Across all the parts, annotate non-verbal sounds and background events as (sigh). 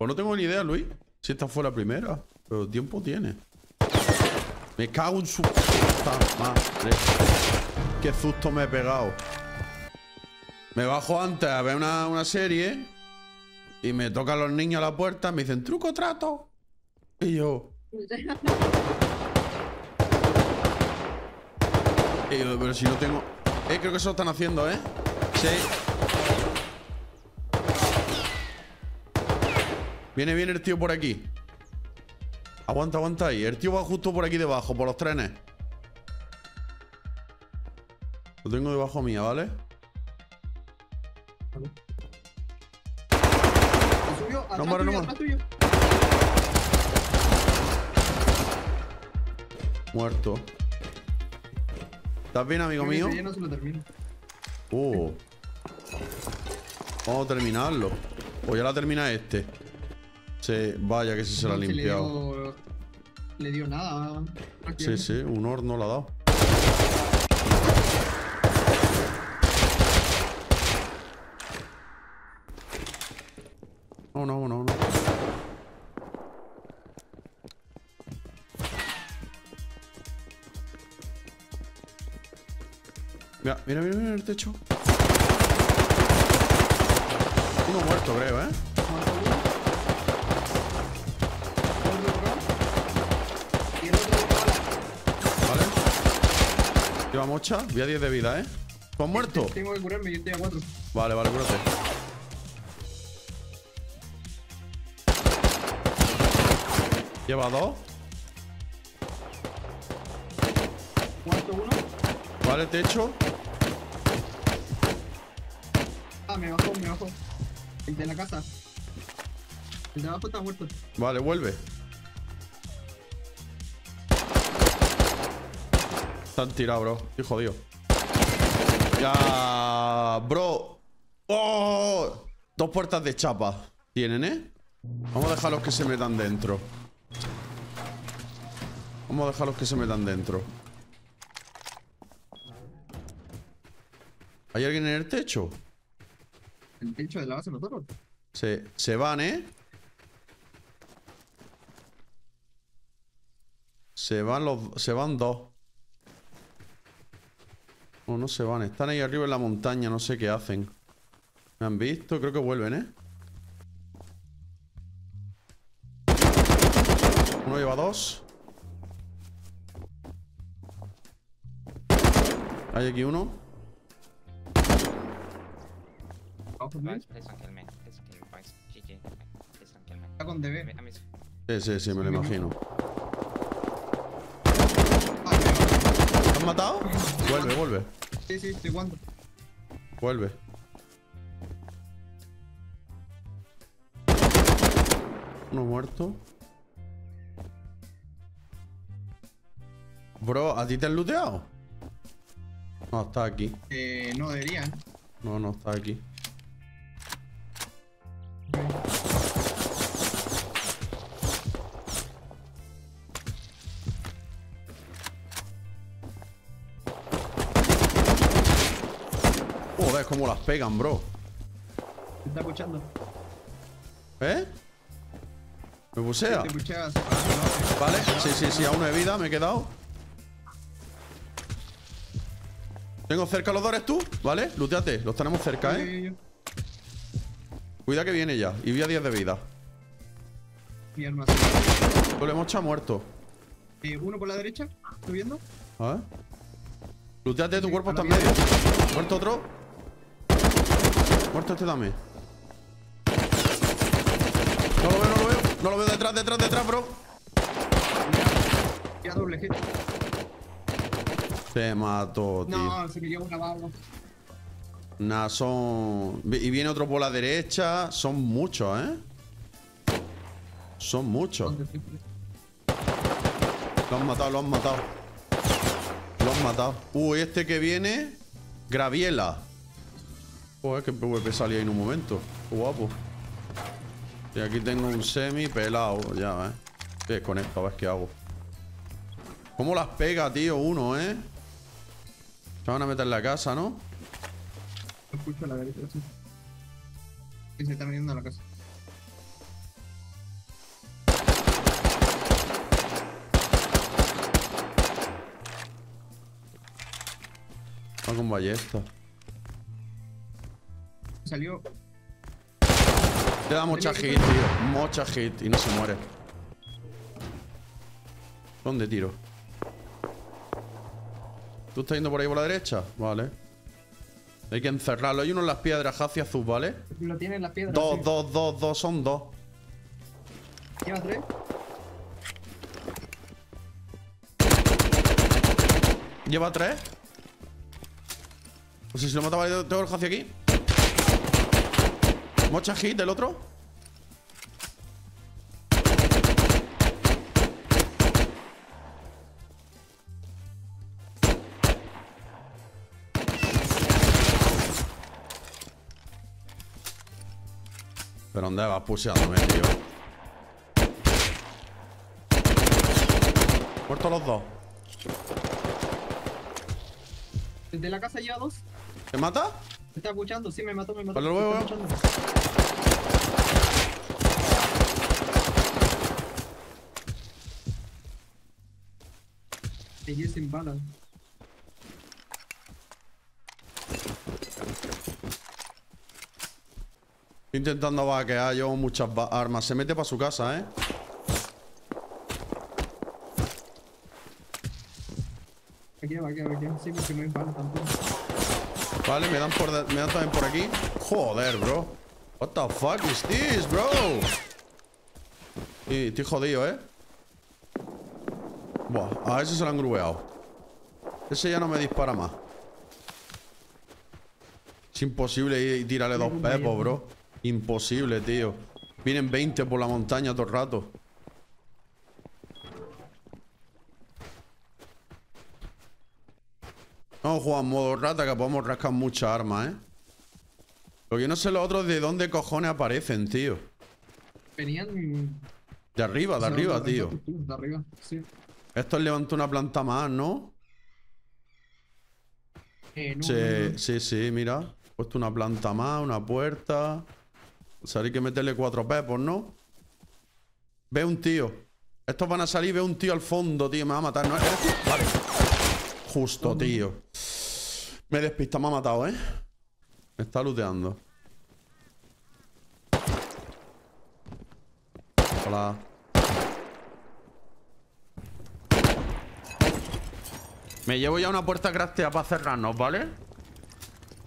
Pues no tengo ni idea, Luis. Si esta fue la primera. Pero tiempo tiene. Me cago en su puta madre. Qué susto me he pegado. Me bajo antes a ver una, una serie. Y me tocan los niños a la puerta. Me dicen, truco, trato. Y yo. Y (laughs) yo, pero si no tengo. Eh, creo que eso lo están haciendo, ¿eh? Sí. Viene, viene el tío por aquí. Aguanta, aguanta ahí. El tío va justo por aquí debajo, por los trenes. Lo tengo debajo mía, ¿vale? Subió, no muere. atrás tuyo. Muerto. ¿Estás bien, amigo mío? ese ya no se lo termino. Uh. Vamos a terminarlo. O ya la termina este. Sí, vaya que sí se la ha limpiado. Le dio, le dio nada. Sí, sí, un horno la ha dado. No, no, no, no. Mira, mira, mira, mira el techo. Uno muerto, creo, ¿eh? Mocha. Voy a 10 de vida, ¿eh? ¿Tú has muerto? Tengo que curarme, yo estoy a 4. Vale, vale, cúrate. Lleva dos. Muerto uno. Vale, techo. Ah, me bajó, me bajó. El de la casa. El de abajo está muerto. Vale, vuelve. Están tirados, bro. Estoy jodido. Ya, bro. ¡Oh! Dos puertas de chapa tienen, ¿eh? Vamos a dejarlos que se metan dentro. Vamos a dejarlos que se metan dentro. ¿Hay alguien en el techo? El techo de la base nosotros. Se, se van, ¿eh? Se van los... Se van dos. No, no se van. Están ahí arriba en la montaña. No sé qué hacen. ¿Me han visto? Creo que vuelven, ¿eh? Uno lleva dos. Hay aquí uno. Está con DB. Sí, sí, sí, me lo imagino. Ah. ¿Te han matado? Vuelve, vuelve. Sí, sí, estoy jugando. Vuelve. Uno muerto. Bro, ¿a ti te han looteado? No, está aquí. Eh, no deberían. No, no, está aquí. Cómo las pegan, bro. Me está escuchando. ¿Eh? ¿Me? Te. Ah, no, Vale, sí, sí, sí, a uno de vida me he quedado. Tengo cerca los dos, ¿eres tú? ¿Vale? Lúteate, los tenemos cerca, ¿eh? Cuida que viene ya. Y voy a 10 de vida. Mi arma. Muerto. Eh, uno por la derecha. ¿Estoy viendo? A ver. Lúteate, tu cuerpo está en medio. Muerto otro. Muerto este también. No lo veo, no lo veo. No lo veo detrás, detrás, detrás, bro. Ya doble hit. Se mató, tío. No, se me lleva una bala. Nah, son. Y viene otro por la derecha. Son muchos, ¿eh? Son muchos. Lo han matado, lo han matado. Lo han matado. Uy, este que viene. Graviela. Pues Joder, que el PvP salía ahí en un momento. Qué guapo. Y aquí tengo un semi pelado ya, ¿eh? Estoy con esto, a ver qué hago. ¿Cómo las pega, tío, uno, eh? Se van a meter en la casa, ¿no? No escucho la garita, sí. Que se está metiendo a la casa. Va con ballesta. Salió. Le da mucha hit, tío. Mucha hit y no se muere. ¿Dónde tiro? ¿Tú estás yendo por ahí por la derecha? Vale. Hay que encerrarlo. Hay uno en las piedras hacia azul, ¿vale? Lo tiene en las piedras. Dos, sí. dos, dos, dos, son dos. Lleva tres. Lleva tres. No sé si lo mataba. Tengo el hacia aquí. Mucha hit del otro. ¿Pero dónde vas puseándome, tío? Muertos los dos. De la casa lleva dos. ¿Te mata? Me está escuchando. Sí, me mató, me mató. Lo Me veo, quedé sin balas. Estoy intentando vaquear, llevo muchas armas. Se mete para su casa, ¿eh? Aquí va, aquí va, aquí va. Sí, porque no hay balas tampoco. Vale, me dan, por me dan también por aquí. Joder, bro. What the fuck is this, bro? Y estoy jodido, ¿eh? Buah, a ese se lo han grueado. Ese ya no me dispara más. Es imposible ir y tirarle dos pepos, bro. Imposible, tío. Vienen 20 por la montaña todo el rato. Vamos a jugar modo rata que podemos rascar muchas armas, ¿eh? Lo que no sé los otros de dónde cojones aparecen, tío. Venían. De arriba, de arriba, tío. De arriba, sí. Esto es levantar una planta más, ¿no? Eh, no, Sí, no, no. sí, sí, mira. He puesto una planta más, una puerta. O sea, hay que meterle cuatro pepos, ¿no? Ve un tío. Estos van a salir, ve un tío al fondo, tío. Me va a matar. ¿No? ¿Eres tú? Vale. Justo, tío. Me despista, me ha matado, ¿eh? Me está looteando. Hola. Me llevo ya una puerta craftea para cerrarnos, ¿vale?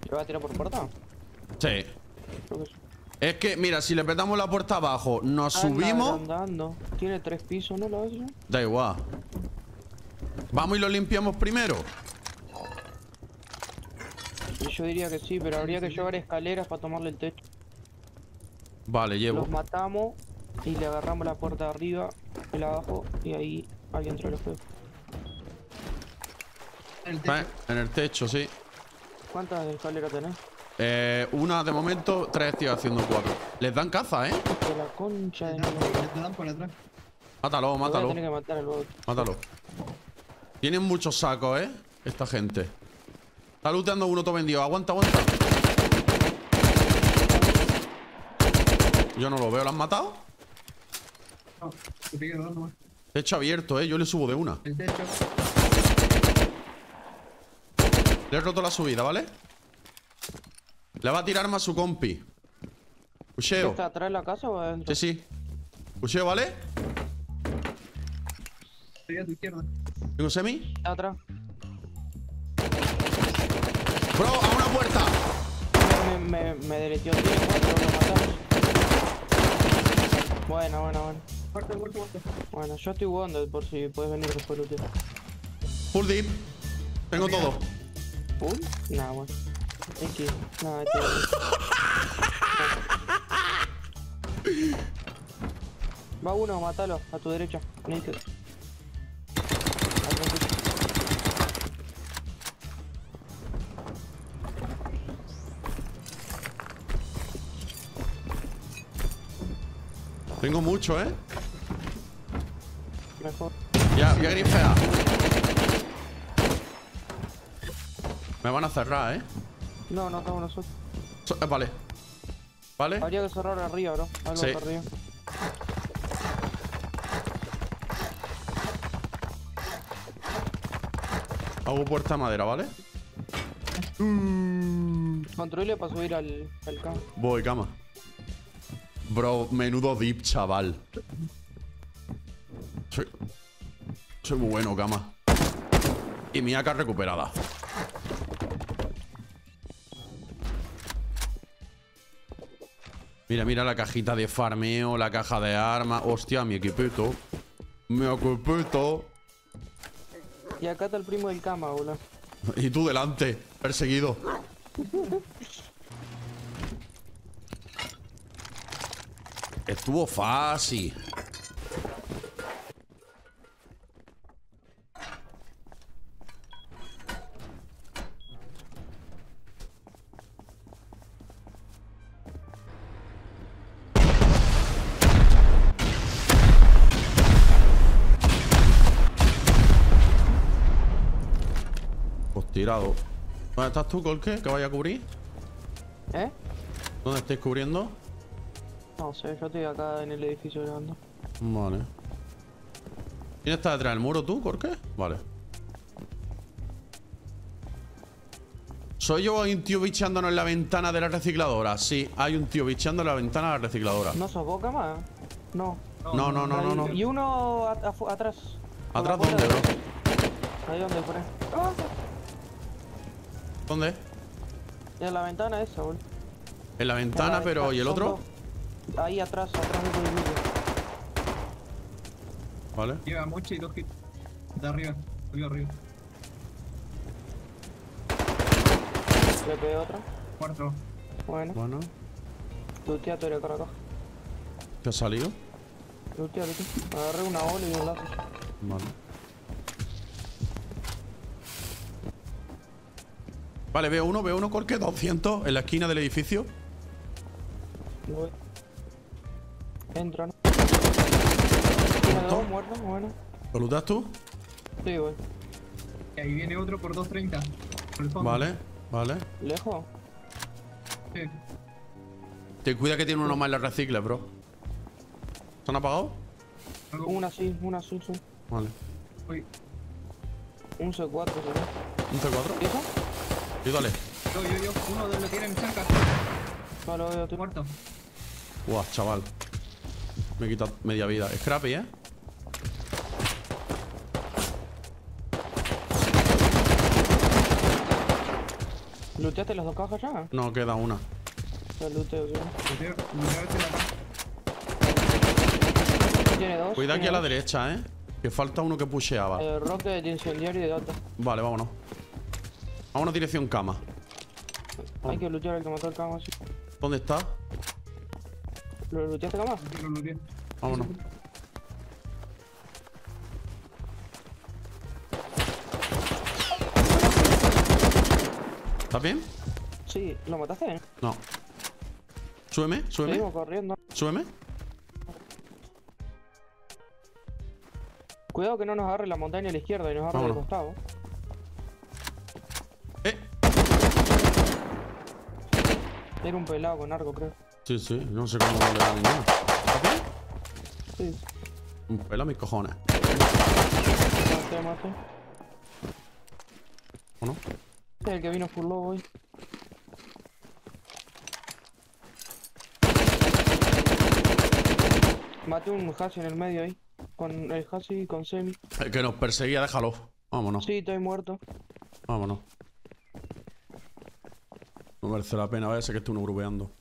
¿Te va a tirar por puerta? Sí. Es que, mira, si le petamos la puerta abajo, nos Anda, subimos. anda, anda. Tiene tres pisos, ¿no? ¿La? Da igual. Vamos y lo limpiamos primero. Yo diría que sí, pero habría que llevar escaleras para tomarle el techo. Vale, llevo. Los matamos y le agarramos la puerta de arriba, el abajo, y ahí alguien entra los juegos. En el Eh, techo. En el techo, sí. ¿Cuántas escaleras tenés? Eh, una de momento, tres estoy haciendo cuatro. Les dan caza, ¿eh? De la concha de Te mi dan, madre. te dan por atrás. Mátalo, mátalo. que matar. Mátalo. Tienen muchos sacos, ¿eh? Esta gente. Está looteando uno todo vendido. Aguanta, aguanta. Yo no lo veo. ¿Lo han matado? No, te pegué dos nomás. Techo abierto, ¿eh? Yo le subo de una. El techo. Le he roto la subida, ¿vale? Le va a tirar más su compi. Pusheo. ¿Está atrás de la casa o adentro? Sí, sí. Pusheo, ¿vale? Estoy a tu izquierda. ¿Tengo semi? Está atrás. Bro, a una puerta. Me, me, me cuatro, lo matamos. Bueno, bueno, bueno. Muerto, muerto, muerto. Bueno, yo estoy jugando por si puedes venir después de Full deep. Tengo todo. Nada, tío. (laughs) Va uno, matalo, a tu derecha. Tengo mucho, ¿eh? Mejor. Ya, Me van a cerrar, ¿eh? No, no estamos nosotros. So- eh, vale. ¿Vale? Habría que cerrar arriba, bro. Algo Sí. arriba. Hago puerta de madera, ¿vale? Mm. Controle para subir al, al campo. Voy, cama. Bro, menudo dip, chaval. Soy. Soy muy bueno, cama. Y mi AK recuperada. Mira, mira la cajita de farmeo, la caja de armas. Hostia, mi equipito. Mi equipito. Y acá está el primo del cama, boludo. Y tú delante, perseguido. (laughs) Estuvo fácil. Pues tirado. ¿Dónde estás tú, Colque? ¿Que vaya a cubrir? ¿Eh? ¿Dónde estáis cubriendo? No sé, yo estoy acá en el edificio llegando. Vale. ¿Quién está detrás del muro tú, Colque? Vale. ¿Soy yo o hay un tío bichándonos en la ventana de la recicladora? Sí, hay un tío bichando en la ventana de la recicladora. ¿No sos vos, cama? No. No, no, no, no, no. Y uno atrás. ¿Atrás dónde, de- bro? Ahí donde, por ahí. ¿Dónde? en la ventana esa, boludo. En la En ventana, la pero ventana, ¿y el otro? dos. Ahí atrás, atrás del edificio. Vale. Lleva moche y dos hits. De arriba. Subió arriba. Le pegué otra. Cuarto. Bueno, Bueno. lutea te acá la caja. ¿Qué ha salido? Lutea, lutea. Agarré una bola y un lazo. Vale. Vale, veo uno, veo uno, Colque, 200 en la esquina del edificio. Voy. Entra, ¿no? Dos muertos, bueno. ¿Lo lootas tú? Sí, voy. Y ahí viene otro por 2.30. Por el fondo. Vale, vale. ¿Lejos? Sí. Te cuida que tiene uno más en la recicle, bro. ¿Se han apagado? Una sí, una sí, sí. Vale. Uy. Un C4, ¿será? ¿Un C4? ¿Y Yo, yo, yo. Uno de lo tienen cerca. Veo, tú. Muerto. Guau, chaval. Me he quitado media vida. Scrappy, ¿eh? ¿Luteaste las dos cajas ya? No, queda una. Luteo- acá. Tiene dos. Cuida aquí a la derecha, ¿eh? Que falta uno que pusheaba. Eh, rocket incendiario y de data. Vale, vámonos. Vámonos dirección cama. Hay que lutear al que mató al cama, sí. ¿Dónde está? ¿Lo luteaste cama? Lo luteé. Vámonos. ¿Estás bien? Sí, ¿lo mataste? No. Súbeme, súbeme, Seguimos corriendo. súbeme. Cuidado que no nos agarre la montaña a la izquierda y nos agarre Vámonos. costado. Era un pelado con arco, creo. Sí, sí, no sé cómo no le da ninguna. ¿Estás bien? Sí. Un pelo a mis cojones. Mate, mate. ¿O no? Este es el que vino full lobo hoy. Maté un Hasi en el medio ahí. Con el Hasi y con Semi. El que nos perseguía, déjalo. Vámonos, Sí, estoy muerto. vámonos. Merece la pena, vaya a ser que esté uno grubeando.